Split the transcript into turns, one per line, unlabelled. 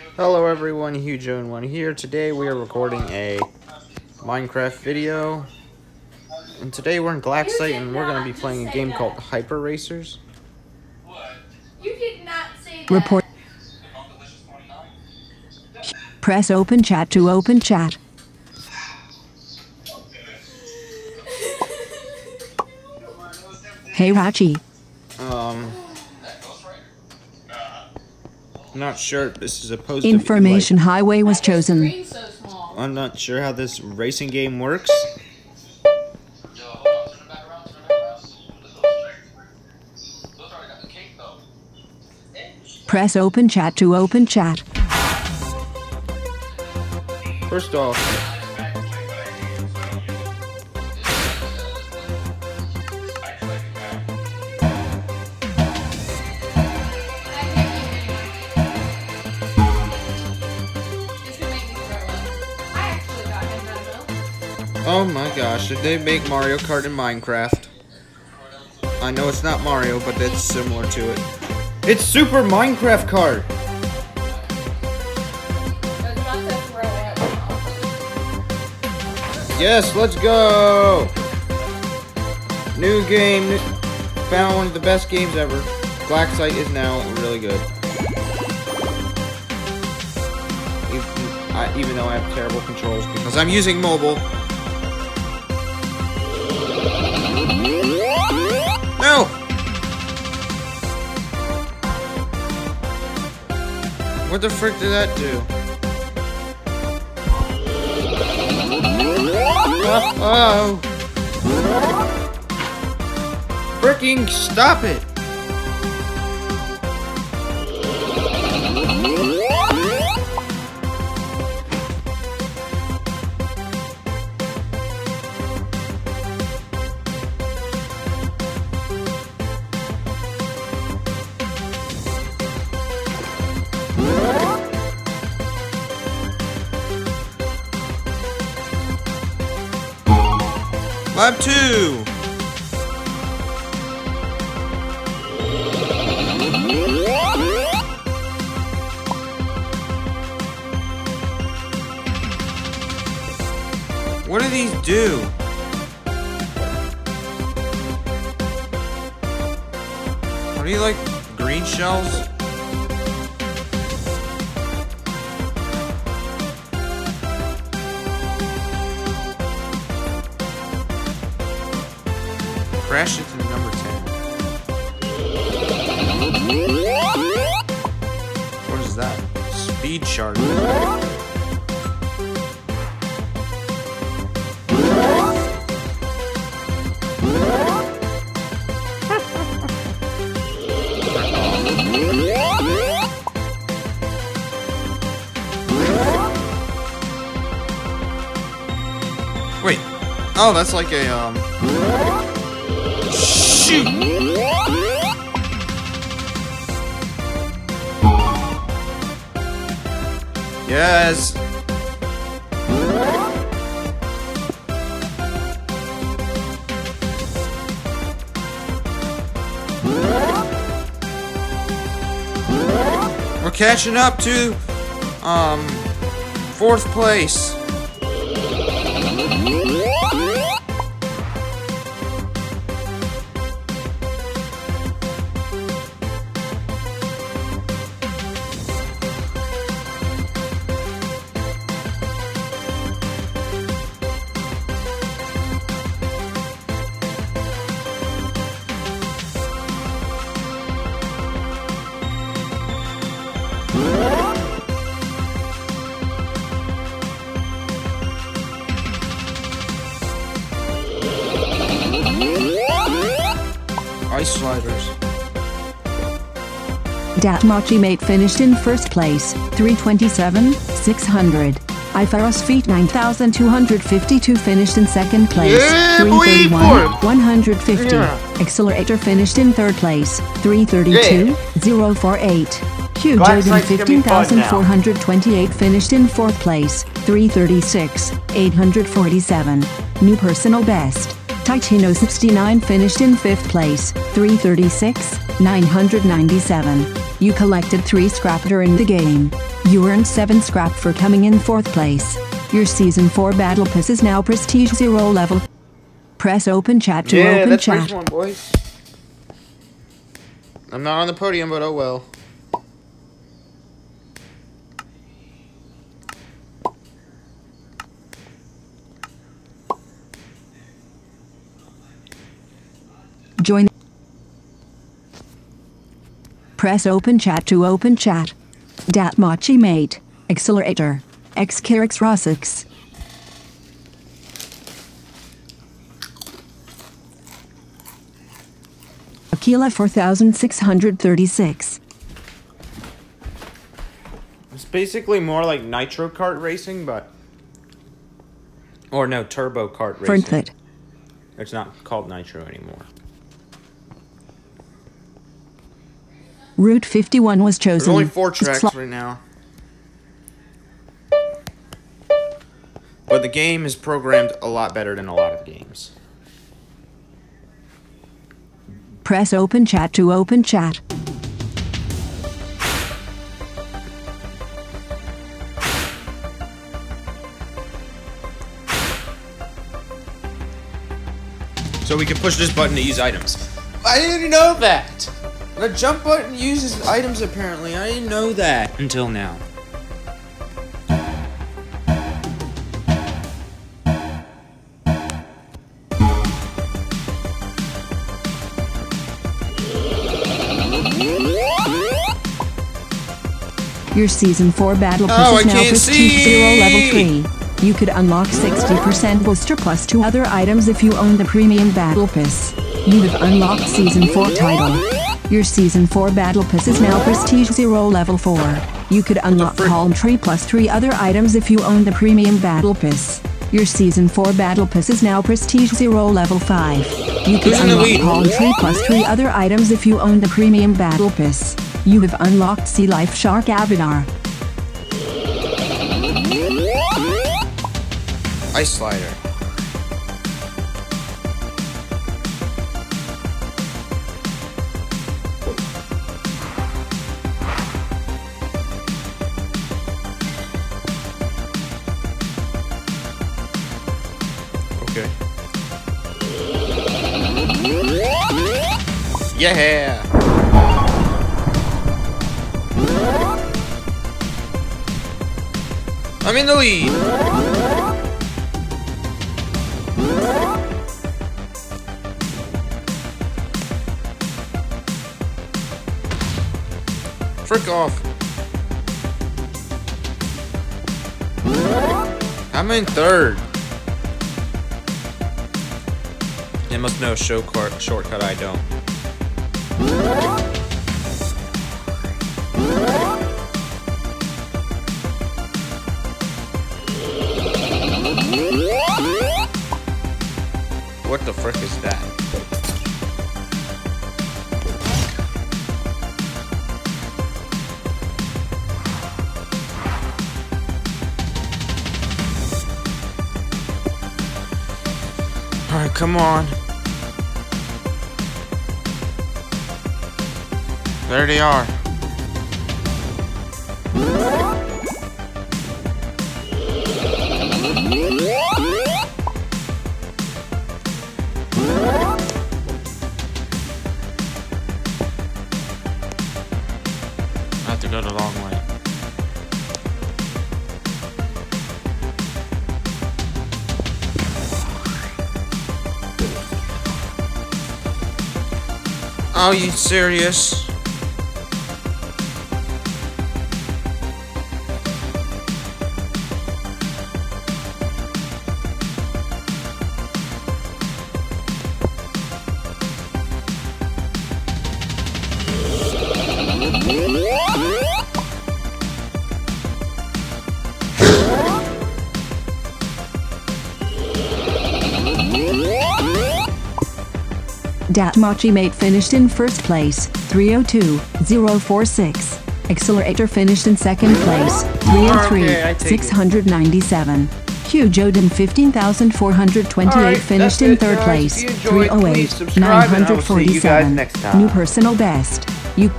Hello everyone, Hugh1 here. Today we are recording a Minecraft video. And today we're in Galaxite and we're going to be playing a game called Hyper Racers.
You did not say that.
Report. Press open chat to open chat. Hey Rachi.
Um, I'm not sure if this is supposed
Information
to
highway was chosen.
So small.
be like, I'm not sure how this racing game works.
Press open chat to open chat.
First off, oh my gosh, did they make Mario Kart in Minecraft? I know it's not Mario, but it's similar to it. It's Super Minecraft Kart! Yes, let's go! New game, found one of the best games ever. Black Blacksite is now really good. Even though I have terrible controls because I'm using mobile. No! What the frick did that do? Oh! Freaking stop it! Lab 2! What do these do? Are you like green shells? Crash into number 10. What is that? Speed shard. Wait. Oh, that's like a, um... Shoot! Yes! We're catching up to, um, fourth place. Ice sliders.
Datmachi mate finished in first place, 327, 600. Iferos feet 9252 finished in second place,
Yeah,
331, 150.
Yeah.
Accelerator finished in third place, 332, 048. Q Jordan
Sight's gonna be fun now.
15428 finished in fourth place, 336, 847. New personal best. Titano 69 finished in fifth place, 336, 997. You collected three scrap during the game. You earned 7 scrap for coming in 4th place. Your Season 4 Battle Pass is now Prestige 0 level. Press open chat to
yeah,
open
that's
chat.
one, boys. I'm not on the podium, but oh well.
Press open chat to open chat. Dat Machi Mate. Accelerator. Xcarix Rossix. Aquila 4636.
It's basically more like nitro kart racing, but or no turbo kart racing.
Frontfoot.
It's not called nitro anymore.
Route 51 was
There's
chosen.
only four tracks right now. But the game is programmed a lot better than a lot of games.
Press open chat to open chat.
So we can push this button to use items. I didn't know that. The jump button uses items apparently. I didn't know that until now.
Your Season 4 Battle Pass
Oh,
is
I
now Prestige 0 Level 3. You could unlock 60% booster plus two other items if you own the Premium Battle Pass. You have unlocked Season 4 title. Your Season 4 Battle Pass is now Prestige 0 Level 4. You could unlock? Palm Tree plus three other items if you own the Premium Battle Pass. Your Season 4 Battle Pass is now Prestige 0 Level 5. You could unlock? Palm Tree plus three other items if you own the Premium Battle Pass. You have unlocked Sea Life Shark Avatar.
Ice slider. Yeah. I'm in the lead. Frick off. I'm in third. It must know show shortcut I don't. What the frick is that? Alright, come on. There they are. Have to go the long way. Are you serious?
Datmachi Mate finished in first place, 302,046. Accelerator finished in second place, oh
Okay, I take it.
303,697. Q Joden 15,428
Alright,
finished in third place,
If you enjoyed, please
308,
subscribe, and I will see you guys
947. New personal best. You